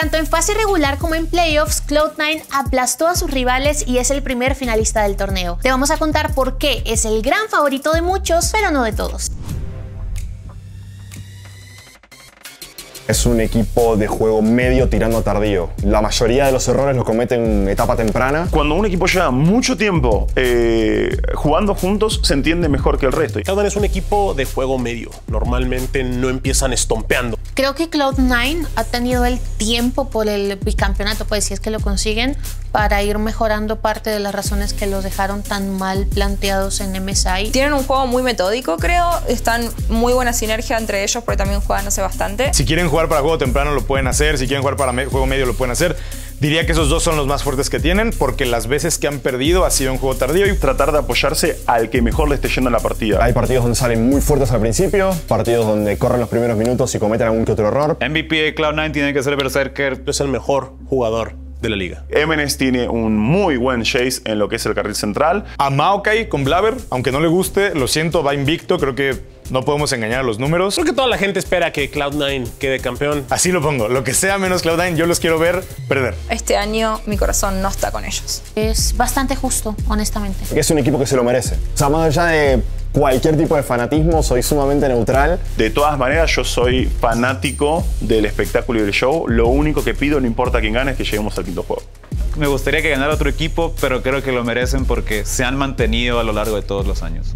Tanto en fase regular como en playoffs, Cloud9 aplastó a sus rivales y es el primer finalista del torneo. Te vamos a contar por qué es el gran favorito de muchos, pero no de todos. Es un equipo de juego medio tirando tardío. La mayoría de los errores los cometen en etapa temprana. Cuando un equipo lleva mucho tiempo eh, jugando juntos, se entiende mejor que el resto. Cloud9 es un equipo de juego medio. Normalmente no empiezan estompeando. Creo que Cloud9 ha tenido el tiempo por el bicampeonato, pues si es que lo consiguen, para ir mejorando parte de las razones que los dejaron tan mal planteados en MSI. Tienen un juego muy metódico, creo. Están muy buena sinergia entre ellos porque también juegan hace bastante. Si quieren jugar para juego temprano lo pueden hacer, si quieren jugar para juego medio lo pueden hacer. Diría que esos dos son los más fuertes que tienen porque las veces que han perdido ha sido un juego tardío y tratar de apoyarse al que mejor le esté yendo en la partida. Hay partidos donde salen muy fuertes al principio, partidos donde corren los primeros minutos y cometen algún que otro error. MVP de Cloud9 tiene que ser Berserker. Es el mejor jugador de la liga. MNS tiene un muy buen chase en lo que es el carril central. A Maokai con Blaber, aunque no le guste, lo siento, va invicto, creo que no podemos engañar a los números. Creo que toda la gente espera que Cloud9 quede campeón. Así lo pongo. Lo que sea menos Cloud9, yo los quiero ver perder. Este año mi corazón no está con ellos. Es bastante justo, honestamente. Es un equipo que se lo merece. O sea, más allá de cualquier tipo de fanatismo, soy sumamente neutral. De todas maneras, yo soy fanático del espectáculo y del show. Lo único que pido, no importa quién gane, es que lleguemos al quinto juego. Me gustaría que ganara otro equipo, pero creo que lo merecen porque se han mantenido a lo largo de todos los años.